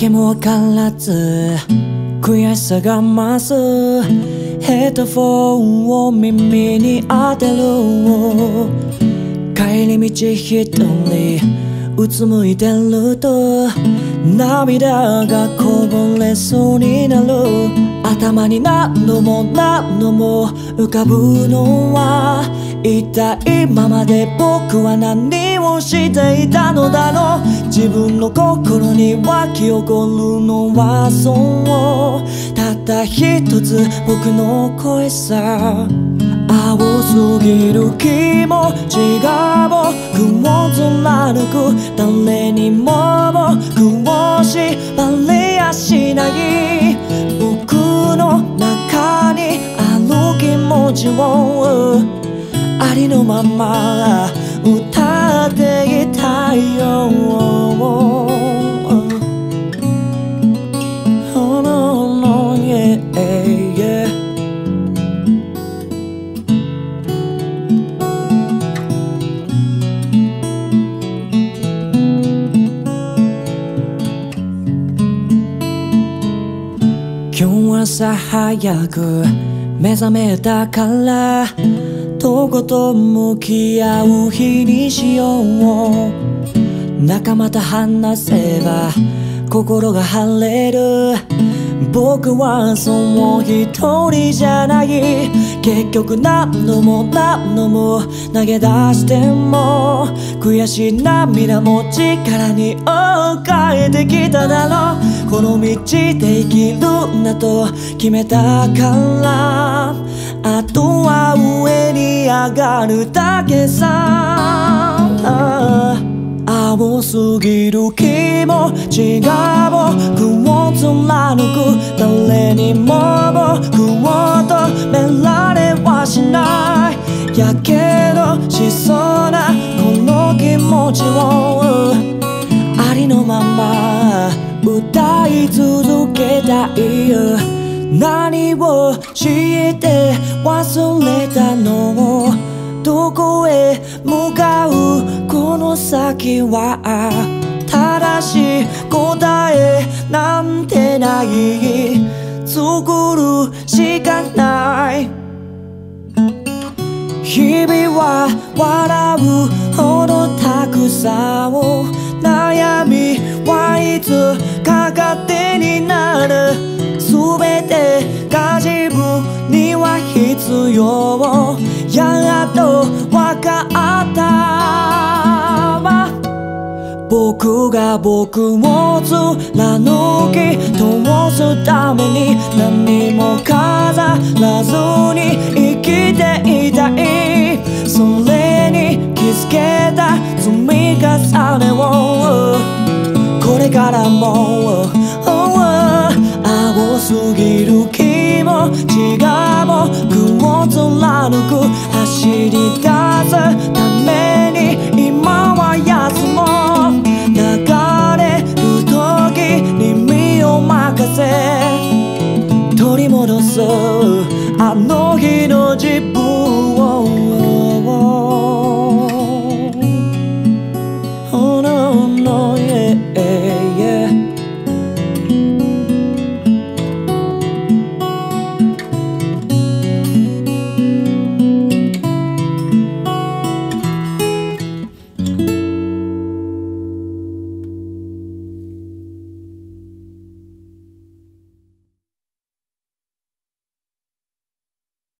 訳もわからず悔しさが増す。ヘッドフォンを耳に当てる帰り道一人うつむいてると。涙がこぼれそうになる。頭に何度も何度も浮かぶのは一体今まで僕は何をしていたのだろう。自分の心に湧き起こるのはそうたった一つ僕の声さ。青すぎる気持ちが僕を貫く誰にも僕を縛りやしない。僕の中にある気持ちをありのまま朝早く目覚めたからとことん向き合う日にしよう。仲間と話せば心が晴れる。僕はそう一人じゃない。結局何度も何度も投げ出しても悔しい涙も力に変えてきただろう。この道で生きるんだと決めたから。あとは上に上がるだけさ。青すぎる気持ちが僕を貫く。誰にも僕を止められはしない。やけどしそうなこの気持ちを。ありのまま。歌い続けたいよ。何をして忘れたの？どこへ向かうこの先は正しい答えなんてない。作るしかない。日々は笑うほどたくさんを。悩いつか勝手になる。全てが自分には必要。やっと分かったわ。僕が僕を貫き通すために何も飾らずに生きていたい。も、青すぎる気持ちが僕を貫く走り出すために今は休もう流れる時に身を任せ取り戻すあの日の自分